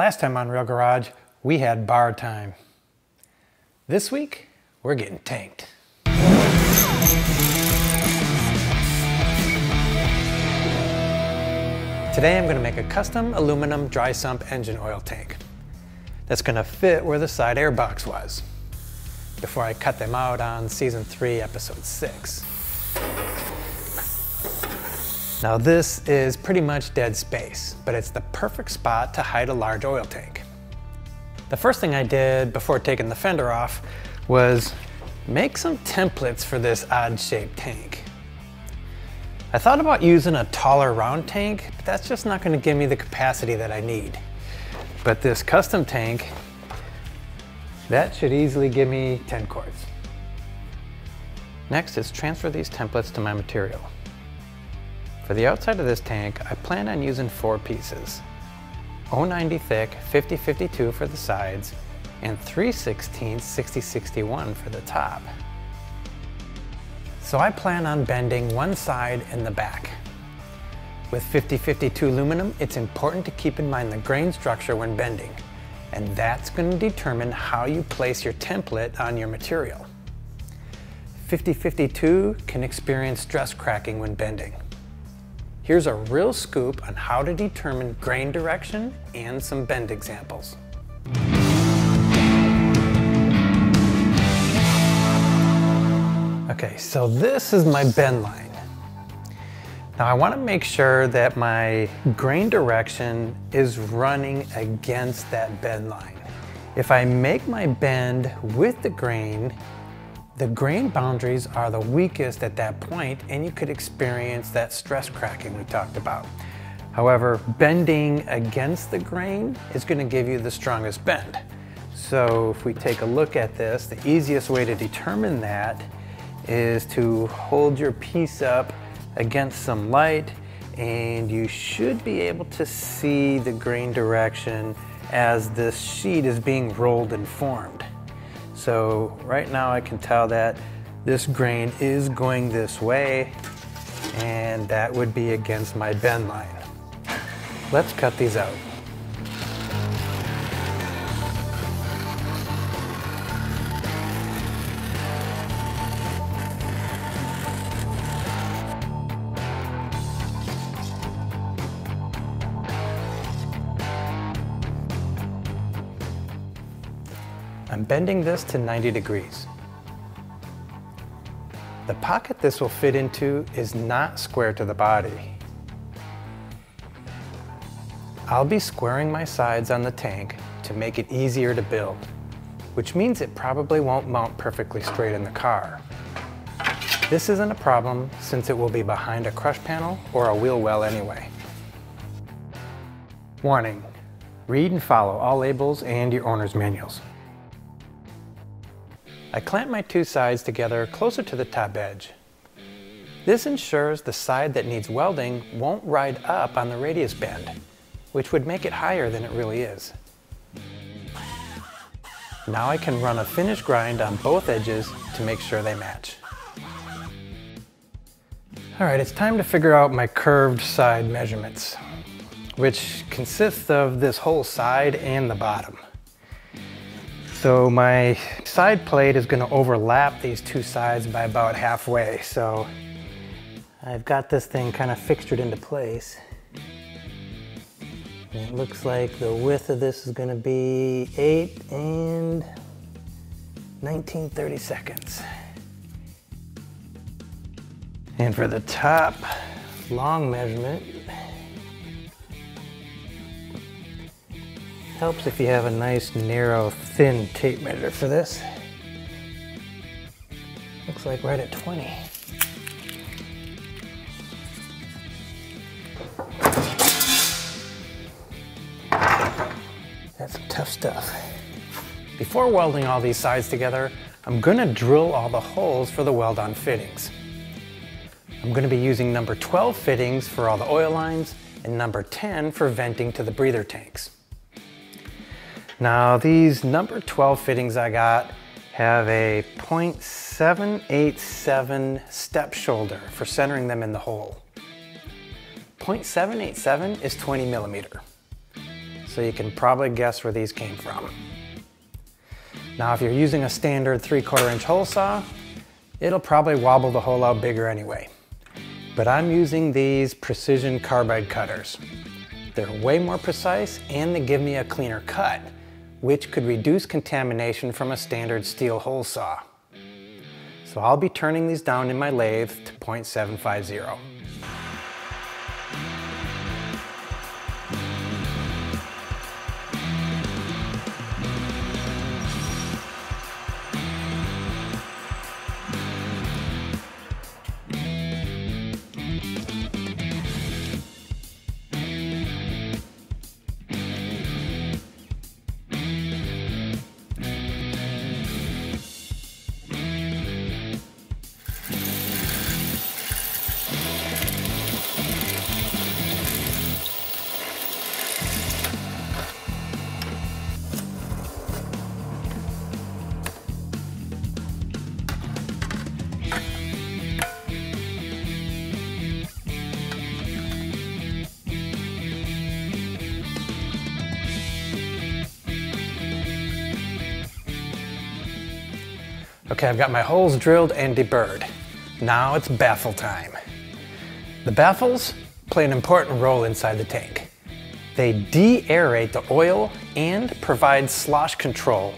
Last time on Real Garage, we had bar time. This week, we're getting tanked. Today I'm going to make a custom aluminum dry sump engine oil tank that's going to fit where the side air box was before I cut them out on season 3 episode 6. Now this is pretty much dead space, but it's the perfect spot to hide a large oil tank. The first thing I did before taking the fender off was make some templates for this odd shaped tank. I thought about using a taller round tank, but that's just not gonna give me the capacity that I need. But this custom tank, that should easily give me 10 quarts. Next is transfer these templates to my material. For the outside of this tank, I plan on using four pieces. 090 thick 5052 for the sides and 3 16 6061 for the top. So I plan on bending one side and the back. With 5052 aluminum, it's important to keep in mind the grain structure when bending, and that's going to determine how you place your template on your material. 5052 can experience stress cracking when bending. Here's a real scoop on how to determine grain direction and some bend examples. Okay, so this is my bend line. Now I want to make sure that my grain direction is running against that bend line. If I make my bend with the grain, the grain boundaries are the weakest at that point and you could experience that stress cracking we talked about. However, bending against the grain is going to give you the strongest bend. So if we take a look at this, the easiest way to determine that is to hold your piece up against some light and you should be able to see the grain direction as this sheet is being rolled and formed. So right now I can tell that this grain is going this way and that would be against my bend line. Let's cut these out. Bending this to 90 degrees. The pocket this will fit into is not square to the body. I'll be squaring my sides on the tank to make it easier to build, which means it probably won't mount perfectly straight in the car. This isn't a problem since it will be behind a crush panel or a wheel well anyway. Warning, read and follow all labels and your owner's manuals. I clamp my two sides together closer to the top edge. This ensures the side that needs welding won't ride up on the radius bend, which would make it higher than it really is. Now I can run a finish grind on both edges to make sure they match. All right, it's time to figure out my curved side measurements, which consists of this whole side and the bottom. So my side plate is gonna overlap these two sides by about halfway. So I've got this thing kind of fixtured into place. And it looks like the width of this is gonna be eight and 1930 seconds. And for the top long measurement, Helps if you have a nice, narrow, thin tape measure for this. Looks like right at 20. That's some tough stuff. Before welding all these sides together, I'm gonna drill all the holes for the weld-on fittings. I'm gonna be using number 12 fittings for all the oil lines and number 10 for venting to the breather tanks. Now these number 12 fittings I got have a 0.787 step shoulder for centering them in the hole. 0.787 is 20 millimeter. So you can probably guess where these came from. Now if you're using a standard 3 quarter inch hole saw, it'll probably wobble the hole out bigger anyway. But I'm using these precision carbide cutters. They're way more precise and they give me a cleaner cut, which could reduce contamination from a standard steel hole saw. So I'll be turning these down in my lathe to 0.750. Okay, I've got my holes drilled and deburred. Now it's baffle time. The baffles play an important role inside the tank. They de-aerate the oil and provide slosh control,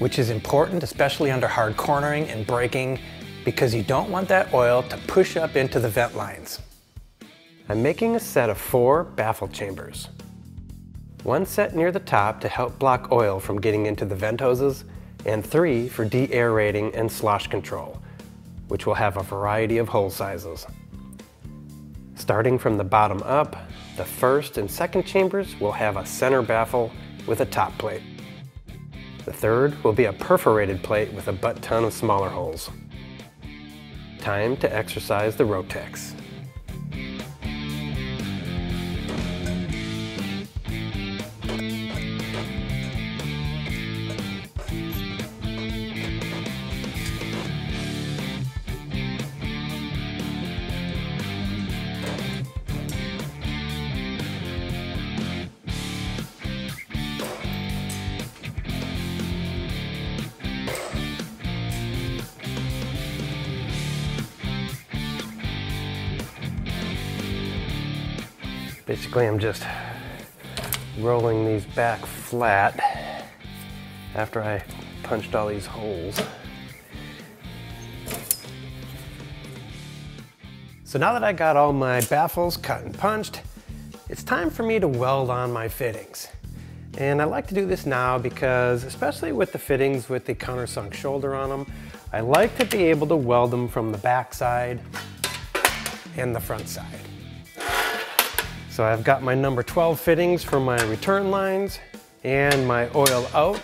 which is important especially under hard cornering and braking because you don't want that oil to push up into the vent lines. I'm making a set of four baffle chambers. One set near the top to help block oil from getting into the vent hoses and three for de-aerating and slosh control, which will have a variety of hole sizes. Starting from the bottom up, the first and second chambers will have a center baffle with a top plate. The third will be a perforated plate with a butt ton of smaller holes. Time to exercise the Rotex. Basically, I'm just rolling these back flat after I punched all these holes. So now that I got all my baffles cut and punched, it's time for me to weld on my fittings. And I like to do this now because, especially with the fittings with the countersunk shoulder on them, I like to be able to weld them from the back side and the front side. So I've got my number 12 fittings for my return lines and my oil out.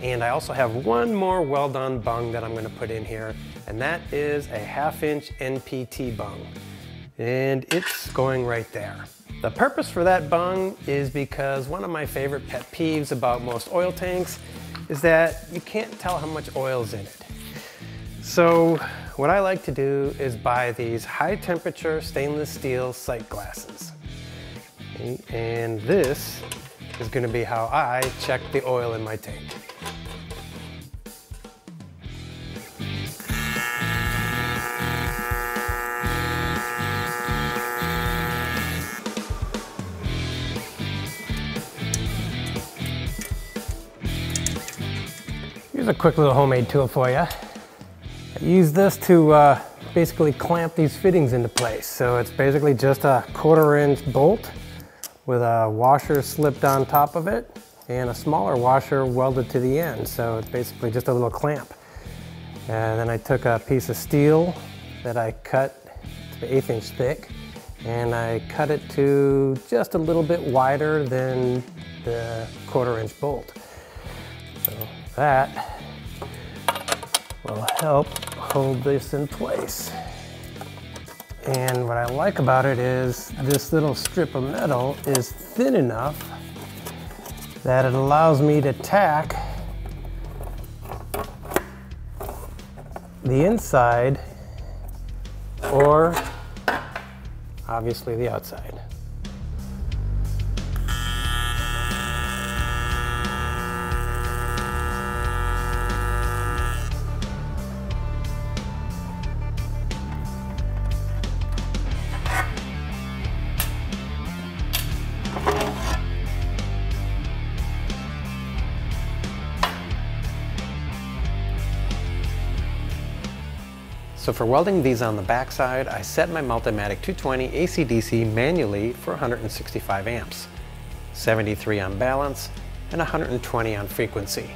And I also have one more weld-on bung that I'm gonna put in here, and that is a half inch NPT bung. And it's going right there. The purpose for that bung is because one of my favorite pet peeves about most oil tanks is that you can't tell how much oil's in it. So what I like to do is buy these high temperature stainless steel sight glasses. And this is gonna be how I check the oil in my tank. Here's a quick little homemade tool for you. I use this to uh, basically clamp these fittings into place. So it's basically just a quarter inch bolt with a washer slipped on top of it and a smaller washer welded to the end. So it's basically just a little clamp. And then I took a piece of steel that I cut to eighth inch thick and I cut it to just a little bit wider than the quarter inch bolt. So that will help hold this in place. And what I like about it is this little strip of metal is thin enough that it allows me to tack the inside or obviously the outside. So for welding these on the backside, I set my Multimatic 220 AC-DC manually for 165 amps, 73 on balance, and 120 on frequency.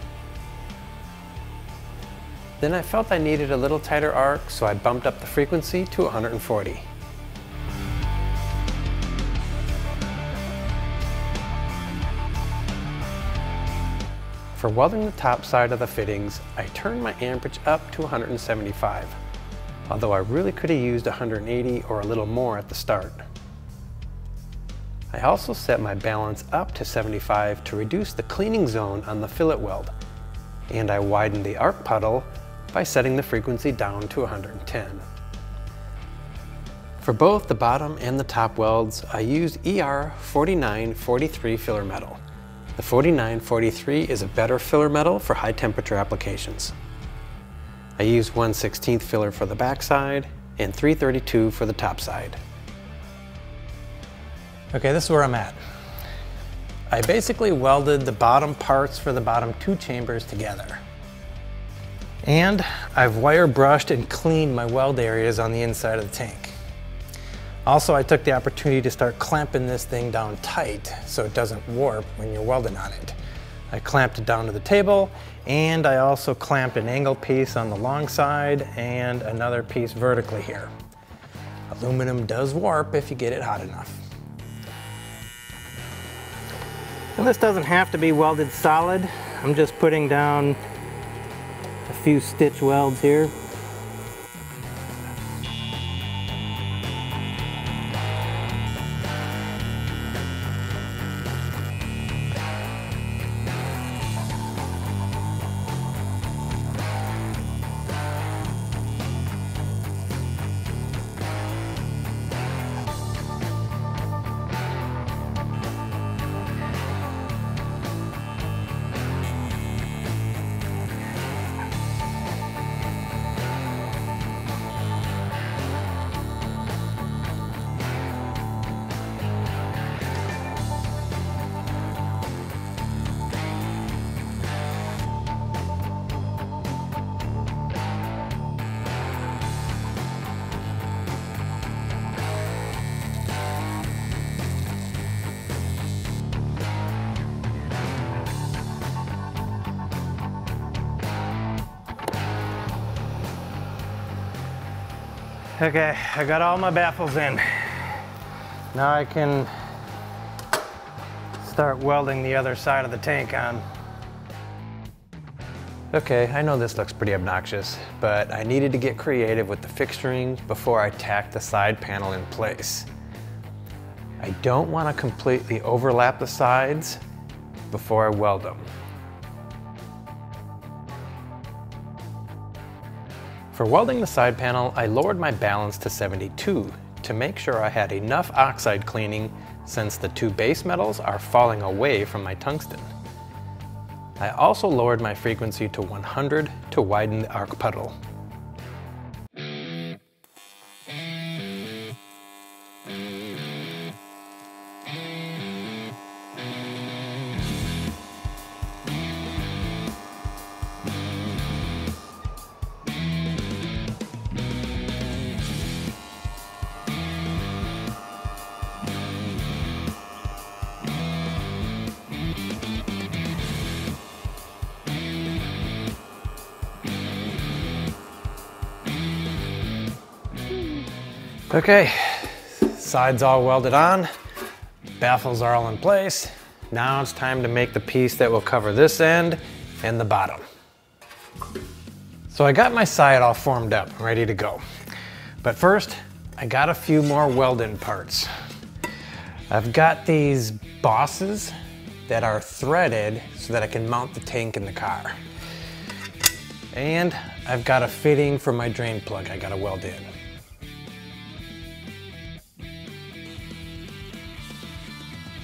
Then I felt I needed a little tighter arc, so I bumped up the frequency to 140. For welding the top side of the fittings, I turned my amperage up to 175, although I really could have used 180 or a little more at the start. I also set my balance up to 75 to reduce the cleaning zone on the fillet weld, and I widened the arc puddle by setting the frequency down to 110. For both the bottom and the top welds, I used ER4943 filler metal. The 4943 is a better filler metal for high temperature applications. I used 1 16th filler for the backside and 332 for the top side. Okay, this is where I'm at. I basically welded the bottom parts for the bottom two chambers together. And I've wire brushed and cleaned my weld areas on the inside of the tank. Also, I took the opportunity to start clamping this thing down tight so it doesn't warp when you're welding on it. I clamped it down to the table and I also clamped an angle piece on the long side and another piece vertically here. Aluminum does warp if you get it hot enough. And this doesn't have to be welded solid. I'm just putting down a few stitch welds here Okay, I got all my baffles in. Now I can start welding the other side of the tank on. Okay, I know this looks pretty obnoxious, but I needed to get creative with the fixturing before I tacked the side panel in place. I don't want to completely overlap the sides before I weld them. For welding the side panel, I lowered my balance to 72 to make sure I had enough oxide cleaning since the two base metals are falling away from my tungsten. I also lowered my frequency to 100 to widen the arc puddle. Okay, sides all welded on, baffles are all in place. Now it's time to make the piece that will cover this end and the bottom. So I got my side all formed up, ready to go. But first, I got a few more welding parts. I've got these bosses that are threaded so that I can mount the tank in the car. And I've got a fitting for my drain plug I gotta weld in.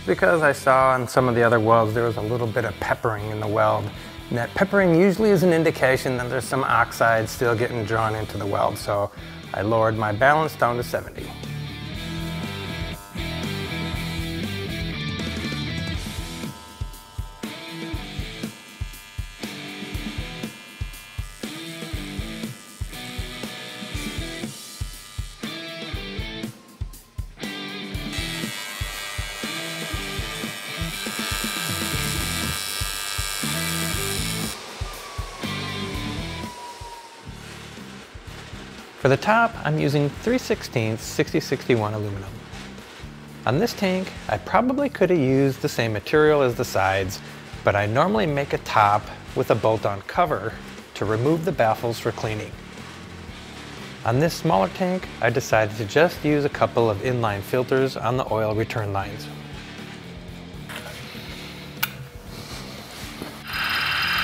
Because I saw on some of the other welds there was a little bit of peppering in the weld. And that peppering usually is an indication that there's some oxide still getting drawn into the weld, so I lowered my balance down to 70. For the top, I'm using 3 16 6061 aluminum. On this tank, I probably could have used the same material as the sides, but I normally make a top with a bolt-on cover to remove the baffles for cleaning. On this smaller tank, I decided to just use a couple of inline filters on the oil return lines.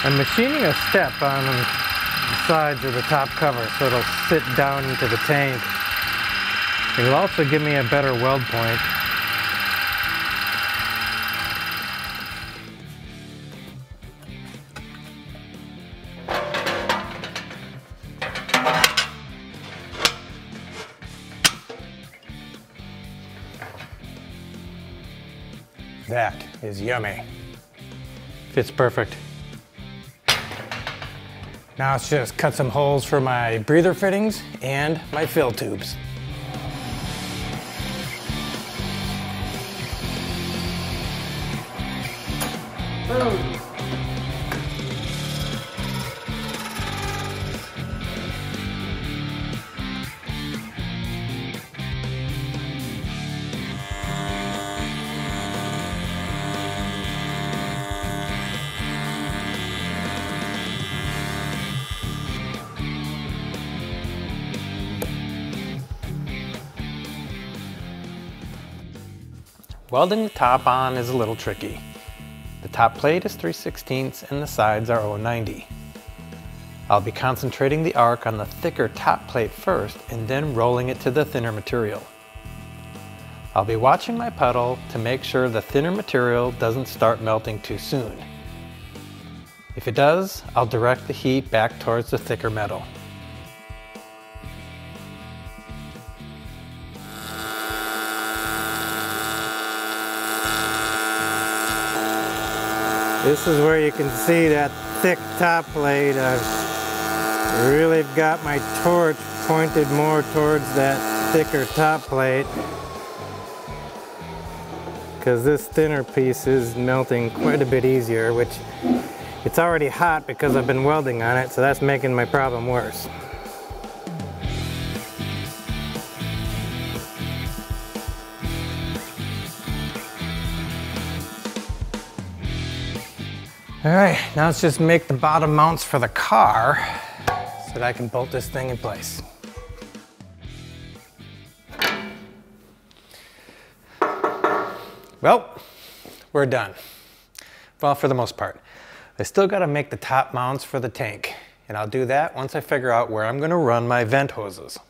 I'm machining a step on sides of the top cover so it'll sit down into the tank. It'll also give me a better weld point. That is yummy. Fits perfect. Now let's just cut some holes for my breather fittings and my fill tubes. Welding the top on is a little tricky. The top plate is 3 16 and the sides are 090. I'll be concentrating the arc on the thicker top plate first and then rolling it to the thinner material. I'll be watching my puddle to make sure the thinner material doesn't start melting too soon. If it does, I'll direct the heat back towards the thicker metal. This is where you can see that thick top plate. I've really got my torch pointed more towards that thicker top plate because this thinner piece is melting quite a bit easier, which it's already hot because I've been welding on it, so that's making my problem worse. All right, now let's just make the bottom mounts for the car so that I can bolt this thing in place. Well, we're done. Well, for the most part. I still gotta make the top mounts for the tank, and I'll do that once I figure out where I'm gonna run my vent hoses.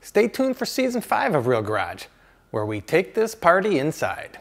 Stay tuned for season five of Real Garage, where we take this party inside.